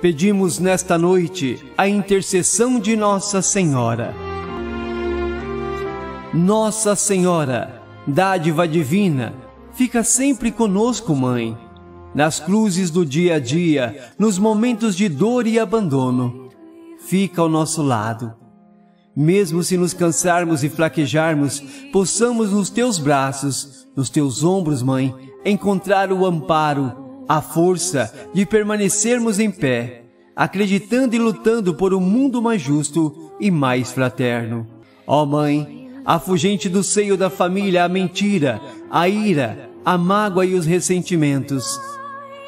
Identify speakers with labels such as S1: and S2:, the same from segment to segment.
S1: pedimos nesta noite a intercessão de Nossa Senhora. Nossa Senhora, dádiva divina, fica sempre conosco, Mãe, nas cruzes do dia a dia, nos momentos de dor e abandono. Fica ao nosso lado. Mesmo se nos cansarmos e fraquejarmos, possamos nos teus braços, nos teus ombros, Mãe, encontrar o amparo a força de permanecermos em pé, acreditando e lutando por um mundo mais justo e mais fraterno. Ó oh Mãe, afugente do seio da família a mentira, a ira, a mágoa e os ressentimentos.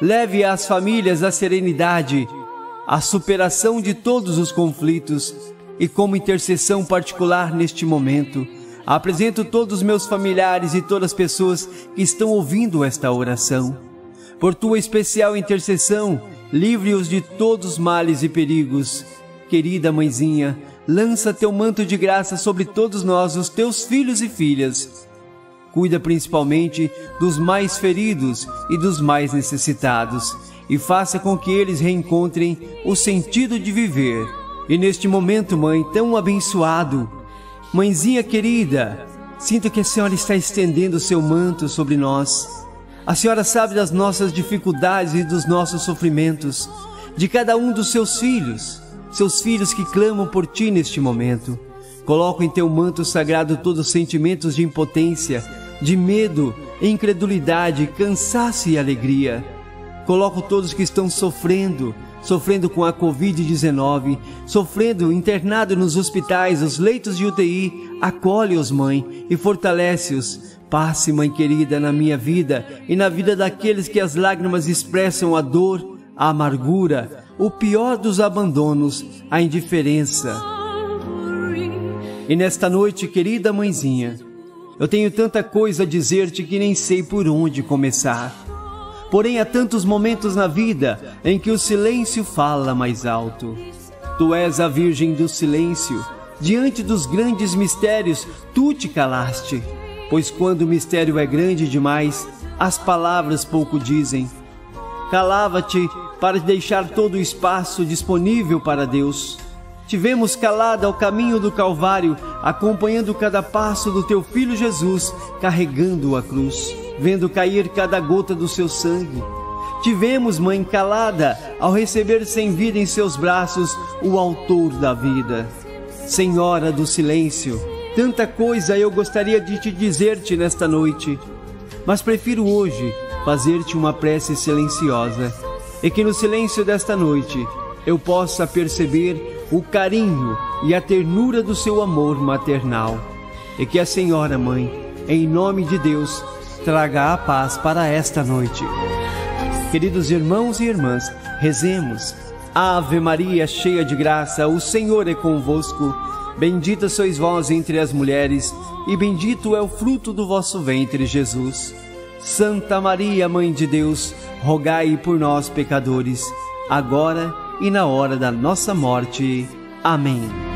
S1: Leve às famílias a serenidade, a superação de todos os conflitos e como intercessão particular neste momento, apresento todos os meus familiares e todas as pessoas que estão ouvindo esta oração por tua especial intercessão, livre-os de todos os males e perigos. Querida mãezinha, lança teu manto de graça sobre todos nós, os teus filhos e filhas. Cuida principalmente dos mais feridos e dos mais necessitados, e faça com que eles reencontrem o sentido de viver. E neste momento, mãe, tão abençoado, mãezinha querida, sinto que a senhora está estendendo o seu manto sobre nós a senhora sabe das nossas dificuldades e dos nossos sofrimentos, de cada um dos seus filhos, seus filhos que clamam por ti neste momento. Coloco em teu manto sagrado todos os sentimentos de impotência, de medo, incredulidade, cansaço e alegria. Coloco todos que estão sofrendo, sofrendo com a Covid-19, sofrendo internado nos hospitais, os leitos de UTI, acolhe-os, mãe, e fortalece-os, Passe, mãe querida, na minha vida e na vida daqueles que as lágrimas expressam a dor, a amargura, o pior dos abandonos, a indiferença. E nesta noite, querida mãezinha, eu tenho tanta coisa a dizer-te que nem sei por onde começar. Porém, há tantos momentos na vida em que o silêncio fala mais alto. Tu és a Virgem do Silêncio. Diante dos grandes mistérios, tu te calaste pois quando o mistério é grande demais, as palavras pouco dizem. Calava-te para deixar todo o espaço disponível para Deus. Tivemos calada ao caminho do Calvário, acompanhando cada passo do teu filho Jesus, carregando a cruz, vendo cair cada gota do seu sangue. Tivemos, mãe, calada ao receber sem vida em seus braços o Autor da vida. Senhora do silêncio, Tanta coisa eu gostaria de te dizer-te nesta noite, mas prefiro hoje fazer-te uma prece silenciosa e que no silêncio desta noite eu possa perceber o carinho e a ternura do seu amor maternal. E que a Senhora Mãe, em nome de Deus, traga a paz para esta noite. Queridos irmãos e irmãs, rezemos. Ave Maria, cheia de graça, o Senhor é convosco. Bendita sois vós entre as mulheres, e bendito é o fruto do vosso ventre, Jesus. Santa Maria, Mãe de Deus, rogai por nós, pecadores, agora e na hora da nossa morte. Amém.